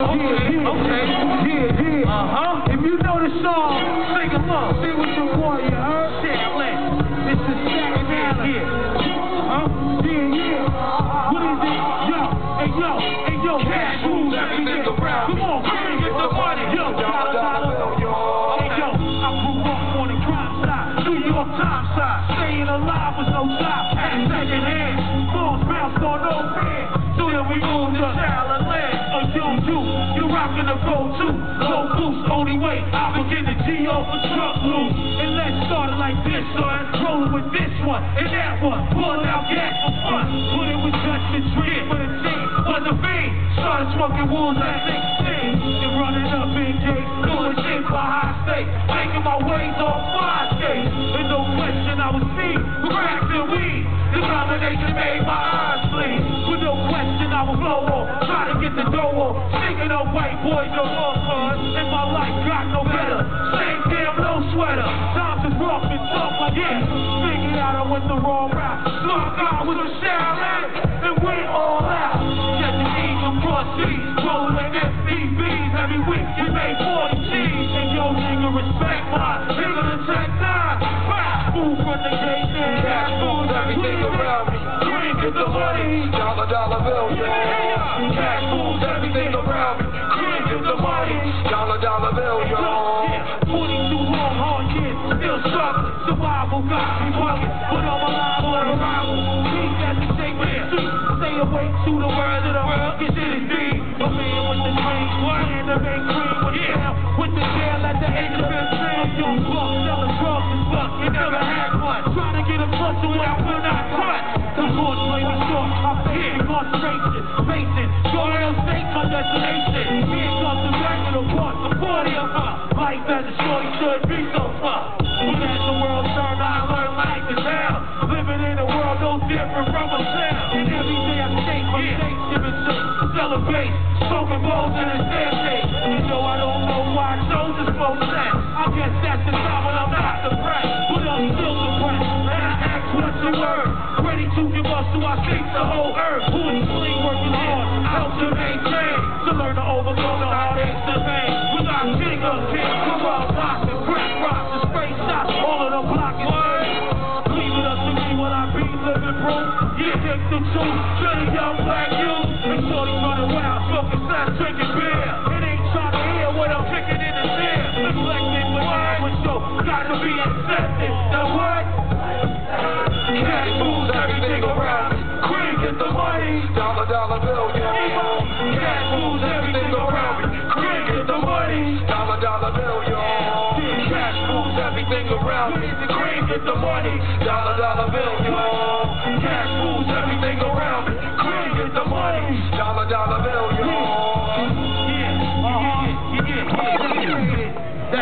Yeah, yeah, okay. Yeah, yeah. Uh-huh. If you know the song, sing along. Sing with your boy, you heard? This is Staten Island. Yeah. Huh? Yeah, yeah. What is it? Yo, hey, yo, hey, yo. Cash rules everything around. Come on, come and get the money. Yo, dollar, dollar. Hey, yo, I grew up on the crime side. New York Times side. Staying alive was no job. Had second hand. Phones bounced on no bed. So then we moved to Talent the go-to. Low boost, only way. I begin to G.O. for truck loot. And let's start it like this, son. Rolling with this one and that one. Pullin' out gas for fun. But it was just a dream for the team. Was a fiend. Started smoking wolves at 16. And running up in gates. Doing shit for high stakes. Making my ways on fire skates. And no question I was seen. Cracked and weed. The combination made my eyes bleed. With no question I was blow on. The dough on. Singing of white boys no more fun. And my life got no better. Same damn no sweater. Times is rough and tough, I guess. Figured out I went the wrong route. Slung out with a Shaolin. And went all out. Check the eagle cross seas. Rolling FPVs. Every week we made 40 G's. And yo, nigga, respect my nigga the check nine. Food from the gate. man. Cash moves everything around me. Green, get the money. Dollar, dollar bill, yo. Everything around me. Green, get the money. Dollar, dollar bill, yo. Yeah, 42 long, hard years, still struggling. Survival got me bugging, but I'm alive on arrival. Peace at the shape of the street. Stay awake to the word of the world. Get shit is deep. A man with the dream, man to make cream with yeah. With the jail at the age of 15. A young buck selling drugs and fuck. You never had one. Trying to get a plus without incarceration. Facing, going to state my destination. Here comes the of what? The 40 of her. Life as a shorty should be so tough. But as the world turned, I learned life is hell. Living in a world no different from a cell. And every day I shake my shake, giving to celebrate. Smoking bowls in a staircase. You know I don't know why I chose this set. I guess that's the time when I'm not depressed. To give up so I face the whole earth. Who is clean, working hard, help to maintain. To learn to overcome the heartaches and pain. Without jigger, can't come up, boxing, crack rocks, and spray shots. All of the block is Leave it up to me when I be living proof. Yeah, take the truth. The young black youth. And shorty running wild, smoking slash, drinking Cash moves everything around. Queen, the money. Dollar, dollar. Cash moves everything around me. Queen, the money. Dollar, dollar. Cash moves everything around me. Queen, get the money. Dollar, dollar bill, yo. Cash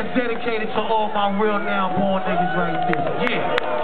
That's dedicated to all my real now born niggas right there. Yeah.